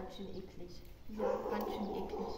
ganz schön eklig. Ja, ganz schön eklig.